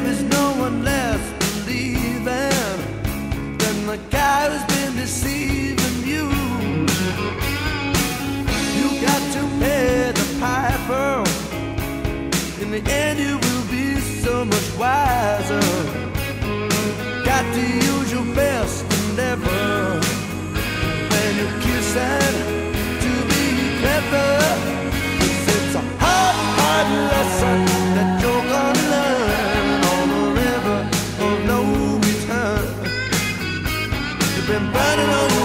There's no one left believing than the guy who's been deceiving you. You got to pay the piper. In the end you will be so much wiser. Got to use your best alone